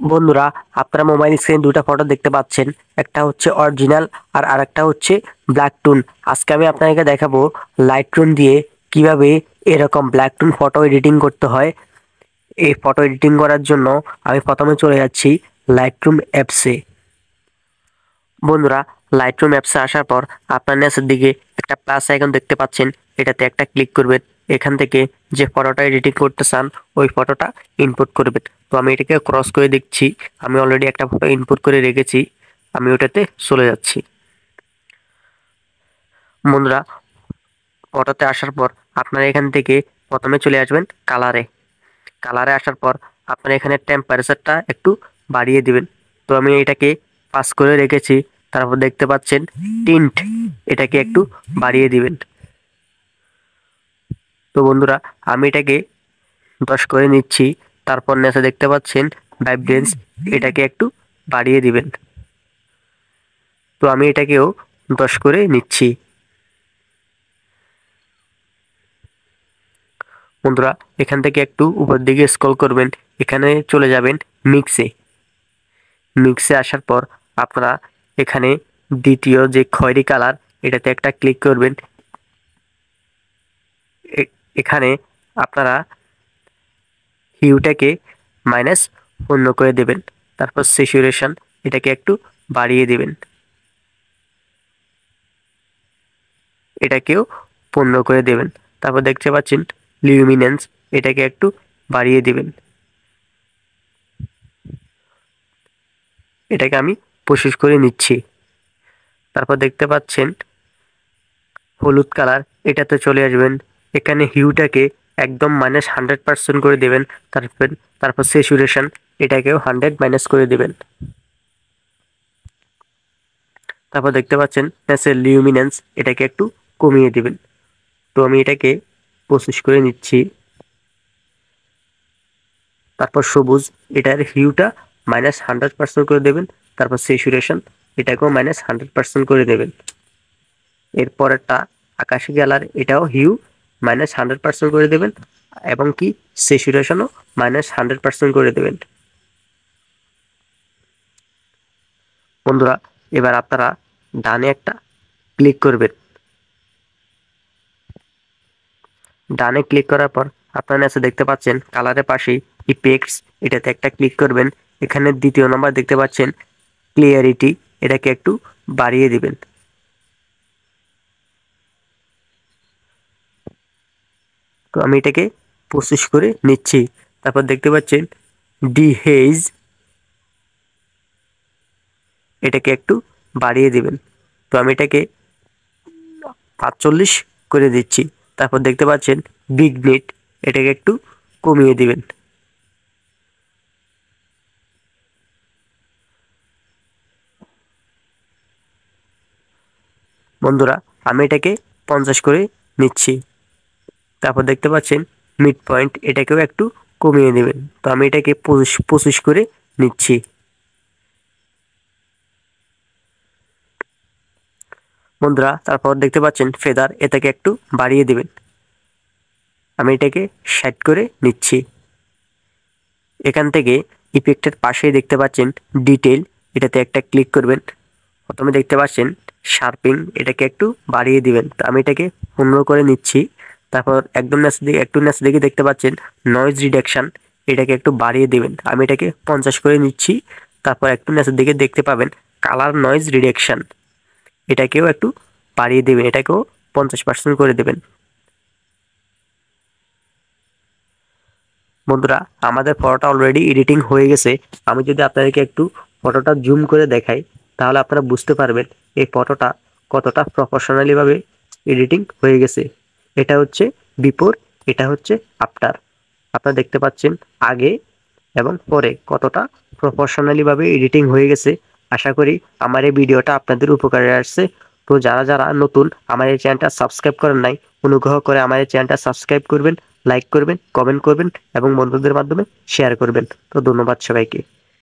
বন্ধুরা, আপনারা মোবাইল স্ক্রিনে দুটা ফটো দেখতে পাচ্ছেন। একটা হচ্ছে অরিজিনাল আর আরেকটা হচ্ছে ব্ল্যাক টুন আজকে আমি আপনাদেরকে দেখাবো লাইট টুন দিয়ে কীভাবে এরকম ব্ল্যাক টুন ফটো এডিটিং করতে হয়। এই ফটো এডিটিং করার জন্য আমি প্রথমে চলে যাচ্ছি লাইট লাইটরুম অ্যাপসে বন্ধুরা লাইট লাইটরুম অ্যাপসে আসার পর আপনার নেসের দিকে একটা প্লাস আইকন দেখতে পাচ্ছেন। এটাতে একটা ক্লিক করবেন। এখান থেকে যে ফটোটা এডিটিং করতে চান, ওই ফটোটা ইনপুট করবেন। তো আমি এটাকে ক্রস করে দেখছি। আমি অলরেডি একটা ফটো ইনপুট করে রেখেছি। আমি ওটাতে চলে যাচ্ছি। বন্ধুরা ফটোতে আসার পর আপনারা এখান থেকে প্রথমে চলে আসবেন কালারে কালারে আসার পর আপনারা এখানে টেম্পারেচারটা একটু বাড়িয়ে দিবেন। তো আমি এটাকে পাস করে রেখেছি। তারপর দেখতে পাচ্ছেন টিন্ট এটাকে একটু বাড়িয়ে দিবেন। তো বন্ধুরা, আমি এটাকে দশ করে নিচ্ছি। তারপর নেশে দেখতে পাচ্ছেন ভাইব্রেন্স এটাকে একটু বাড়িয়ে দিবেন। তো আমি এটাকেও দশ করে নিচ্ছি। বন্ধুরা, এখান থেকে একটু উপর দিকে স্ক্রল করবেন। এখানে চলে যাবেন মিক্সে মিক্সে আসার পর আপনারা এখানে দ্বিতীয় যে খয়েরি কালার এটাতে একটা ক্লিক করবেন। এখানে আপনারা হিউটাকে মাইনাস অন্য করে দেবেন। তারপর সিচুয়েশন এটাকে একটু বাড়িয়ে দেবেন। এটাকেও পূর্ণ করে দেবেন। তারপর দেখতে পাচ্ছেন লিউমিনেন্স এটাকে একটু বাড়িয়ে দিবেন। এটাকে আমি প্রসেস করে নিচ্ছি। তারপর দেখতে পাচ্ছেন হলুদ কালার, এটাতে চলে আসবেন। এখানে হিউটাকে একদম মাইনাস হান্ড্রেড পার্সেন্ট করে দেবেন। তারপর তারপর সেচুরেশন এটাকেও হান্ড্রেড মাইনাস করে দেবেন। তারপর দেখতে পাচ্ছেন ন্যাসের লিউমিনেন্স এটাকে একটু কমিয়ে দেবেন। তো আমি এটাকে প্রসেস করে নিচ্ছি। তারপর সবুজ, এটার হিউটা মাইনাস হান্ড্রেড পার্সেন্ট করে দেবেন। তারপর সেচুরেশন এটাকেও মাইনাস হান্ড্রেড পার্সেন্ট করে দেবেন। এরপরেরটা আকাশি কালার এটাও হিউ মাইনাস হান্ড্রেড পার্সেন্ট করে দেবেন এবং কি সেচুরেশনও মাইনাস হান্ড্রেড পার্সেন্ট করে দেবেন। বন্ধুরা, এবার আপনারা ডানে একটা ক্লিক করবেন। ডানে ক্লিক করার পর আপনারা নিচে দেখতে পাচ্ছেন কালারের পাশেই ইফেক্টস এটাতে একটা ক্লিক করবেন। এখানে দ্বিতীয় নাম্বার দেখতে পাচ্ছেন ক্লিয়ারিটি এটাকে একটু বাড়িয়ে দিবেন। তো আমি এটাকে প্রসেস করে নিচ্ছি। তারপর দেখতে পাচ্ছেন ডিহেজ এটাকে একটু বাড়িয়ে দিবেন। তো আমি এটাকে পাঁচচল্লিশ করে দিচ্ছি। তারপর দেখতে পাচ্ছেন বিগ নেট এটাকে একটু কমিয়ে দিবেন। বন্ধুরা, আমি এটাকে পঞ্চাশ করে নিচ্ছি। তারপর দেখতে পাচ্ছেন মিড পয়েন্ট এটাকেও একটু কমিয়ে নেবেন। তো আমি এটাকে পঁচিশ পঁচিশ করে নিচ্ছি। বন্ধুরা, তারপর দেখতে পাচ্ছেন ফেদার এটাকে একটু বাড়িয়ে দেবেন। আমি এটাকে ষাট করে নিচ্ছি। এখান থেকে ইফেক্টের পাশেই দেখতে পাচ্ছেন ডিটেল এটাতে একটা ক্লিক করবেন। প্রথমে দেখতে পাচ্ছেন শার্পিং এটাকে একটু বাড়িয়ে দিবেন। তো আমি এটাকে পনেরো করে নিচ্ছি। তারপর একদম ন্যাসের দিকে, একটু ন্যাসের দিকে দেখতে পাচ্ছেন নয়েজ রিডাকশান এটাকে একটু বাড়িয়ে দেবেন। আমি এটাকে পঞ্চাশ করে নিচ্ছি, তারপর একটু ন্যাসের দিকে দেখতে পাবেন কালার নয়েজ রিডাকশান এটাকেও একটু বাড়িয়ে দেবেন, এটাকেও পঞ্চাশ পার্সেন্ট করে দেবেন। বন্ধুরা, আমাদের ফটোটা অলরেডি এডিটিং হয়ে গেছে। আমি যদি আপনাদেরকে একটু ফটোটা জুম করে দেখাই, তাহলে আপনারা বুঝতে পারবেন এই ফটোটা কতটা প্রফেশনালিভাবে এডিটিং হয়ে গেছে। এটা হচ্ছে বিপোর এটা হচ্ছে আফটার আপনারা দেখতে পাচ্ছেন আগে এবং পরে কতটা প্রফেশনালিভাবে এডিটিং হয়ে গেছে। আশা করি আমার এই ভিডিওটা আপনাদের উপকারে আসছে। তো যারা যারা নতুন, আমার এই চ্যানেলটা সাবস্ক্রাইব করেন নাই, অনুগ্রহ করে আমার এই চ্যানেলটা সাবস্ক্রাইব করবেন লাইক করবেন কমেন্ট করবেন এবং বন্ধুদের মাধ্যমে শেয়ার করবেন। তো ধন্যবাদ সবাইকে।